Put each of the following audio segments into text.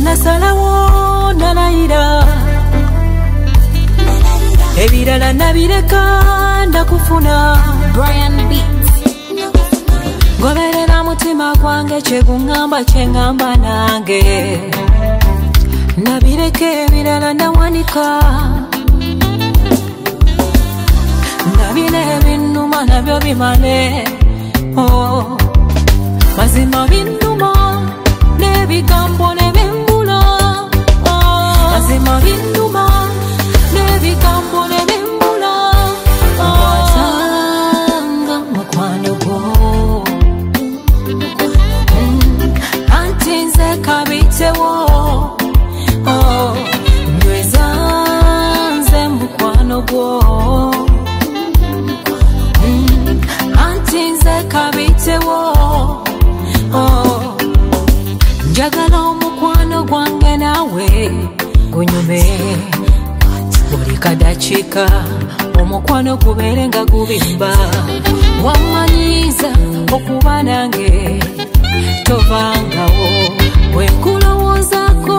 nasalawo nalayira ebirala nabireka ndakufuna. Goberera mutima gwange kyegungamba kyengamba nange. Nabireka ebirala nawanika. Nabina ebinnuma nabyo bimale. Oh. mazima binnuma njagala omukwano gwange naawe gunyume kadakiika omukwano gubeere nga gubimba. Wamanyiza okuba nange tovangawo bwenkulowoozako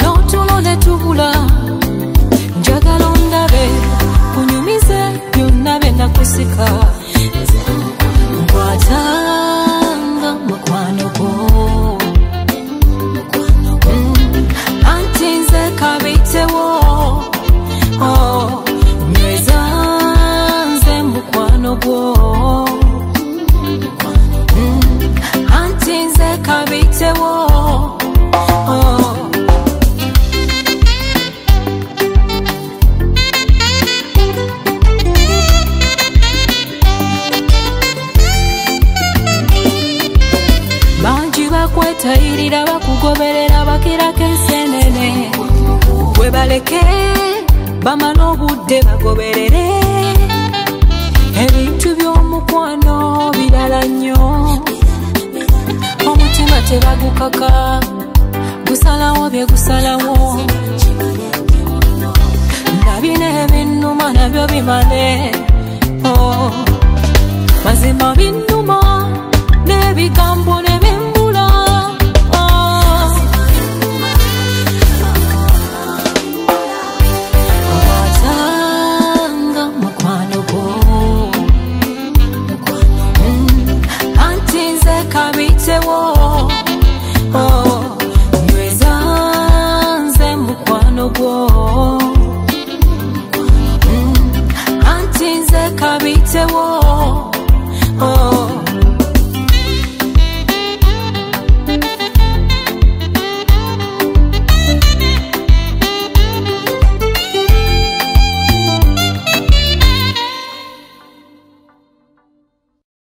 n'otulo ne tubula njagala ondabe kunyumize byonna bye nakusika. Nkwatanga bakwetayirira bakugoberera bakirako ensenene. Gwe baleke bamala obudde bagoberere. Ebintu by'omukwano birala nnyo. Omutima tebagukaka gusalawo bye gusalawo. Nabina ebinnuma nabyo bimale. Oh. mazima binnuma